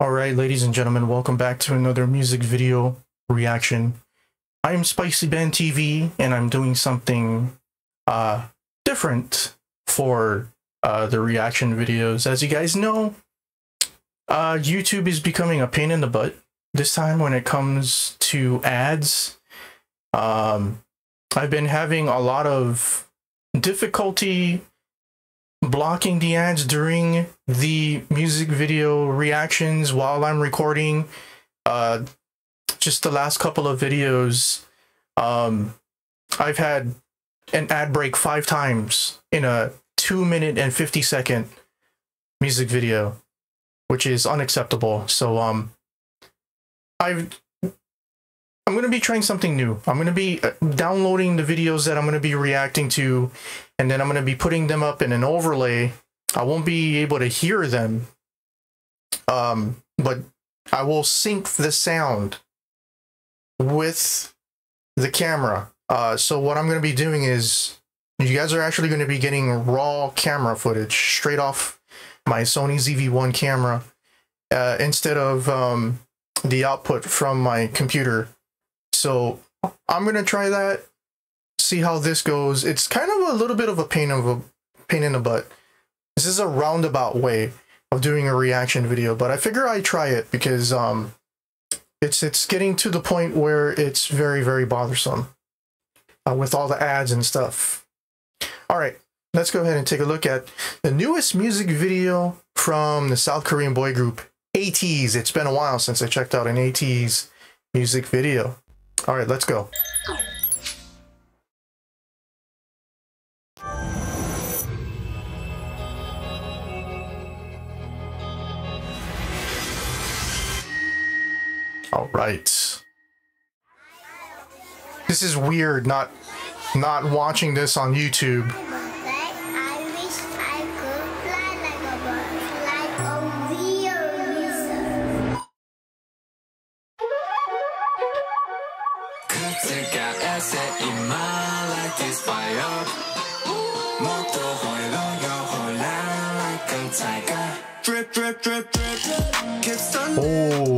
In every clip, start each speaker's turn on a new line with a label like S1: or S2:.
S1: All right, ladies and gentlemen, welcome back to another music video reaction. I am Spicy Ben TV, and I'm doing something uh, different for uh, the reaction videos. As you guys know, uh, YouTube is becoming a pain in the butt this time when it comes to ads. Um, I've been having a lot of difficulty blocking the ads during the music video reactions while I'm recording. Uh, just the last couple of videos, um, I've had an ad break five times in a two minute and 50 second music video, which is unacceptable. So, um, I've I'm going to be trying something new. I'm going to be uh, downloading the videos that I'm going to be reacting to, and then I'm going to be putting them up in an overlay. I won't be able to hear them, um, but I will sync the sound with the camera. Uh, so what I'm going to be doing is you guys are actually going to be getting raw camera footage straight off my Sony ZV-1 camera uh, instead of um, the output from my computer so I'm gonna try that, see how this goes. It's kind of a little bit of a pain of a pain in the butt. This is a roundabout way of doing a reaction video, but I figure I try it because um, it's it's getting to the point where it's very very bothersome uh, with all the ads and stuff. All right, let's go ahead and take a look at the newest music video from the South Korean boy group ATEEZ. It's been a while since I checked out an ATEEZ music video. All right, let's go. All right. This is weird not not watching this on YouTube. Oh.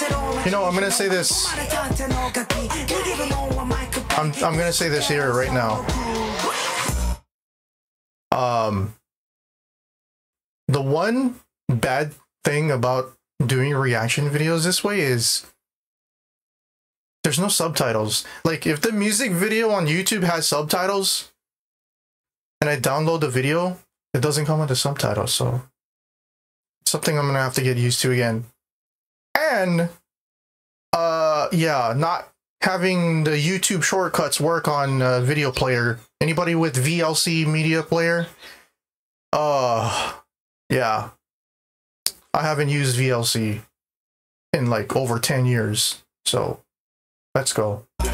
S1: You know, I'm gonna say this. I'm I'm gonna say this here right now. Um, the one bad thing about doing reaction videos this way is there's no subtitles. Like if the music video on YouTube has subtitles and I download the video, it doesn't come with the subtitles. So something I'm gonna have to get used to again. And uh yeah, not having the YouTube shortcuts work on uh, video player. Anybody with VLC media player? Uh yeah. I haven't used VLC in like over 10 years. So let's go.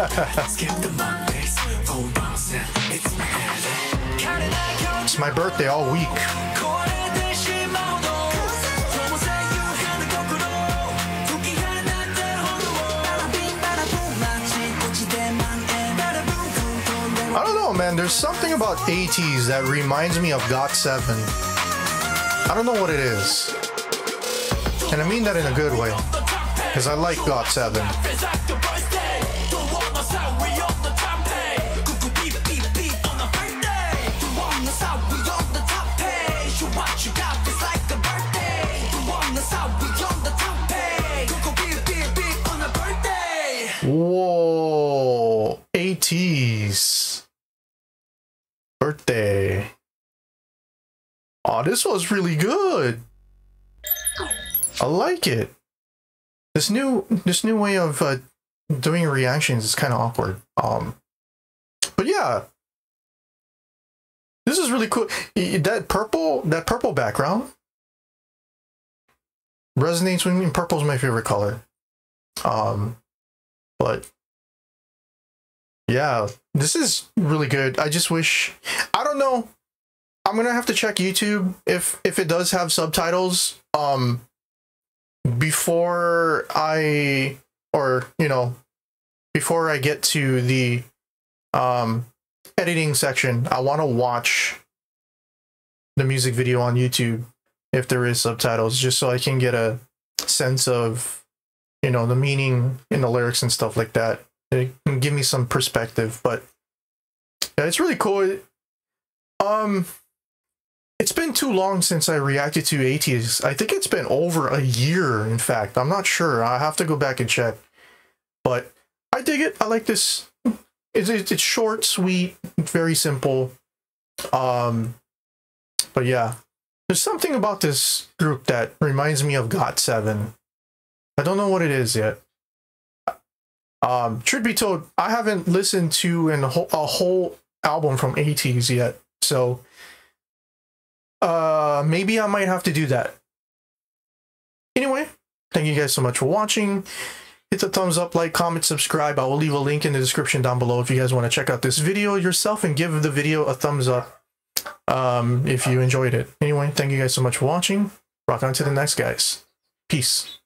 S1: It's my birthday all week. I don't know, man. There's something about ATEEZ that reminds me of GOT7. I don't know what it is. And I mean that in a good way. Because I like GOT7. Whoa, ATEEZ birthday. Oh, this was really good. I like it. This new this new way of uh, doing reactions is kind of awkward. Um, but yeah, this is really cool. That purple that purple background resonates with me. Purple is my favorite color. Um, but yeah, this is really good. I just wish I don't know. I'm gonna have to check YouTube if if it does have subtitles. Um before I or you know before I get to the um editing section, I want to watch the music video on YouTube if there is subtitles just so I can get a sense of you know the meaning in the lyrics and stuff like that. It can give me some perspective but yeah, it's really cool. Um it's been too long since i reacted to ATEEZ i think it's been over a year in fact. I'm not sure. I have to go back and check. But i dig it. I like this. It's, it's short sweet very simple. Um but yeah. There's something about this group that reminds me of got7 I don't know what it is yet. Um, truth be told, I haven't listened to an, a whole album from ATEEZ yet, so uh, maybe I might have to do that. Anyway, thank you guys so much for watching. Hit the thumbs up, like, comment, subscribe. I will leave a link in the description down below if you guys want to check out this video yourself and give the video a thumbs up um, if you enjoyed it. Anyway, thank you guys so much for watching. Rock on to the next guys. Peace.